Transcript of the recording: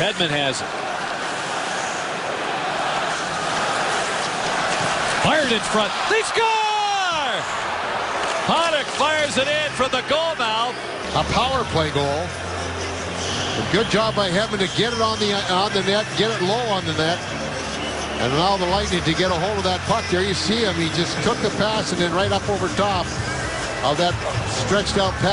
Hedman has it. Fired in front. They score! Panik fires it in from the goal mouth. A power play goal. A good job by Hedman to get it on the on the net, get it low on the net, and allow the Lightning to get a hold of that puck. There you see him. He just took the pass and then right up over top of that stretched out pass.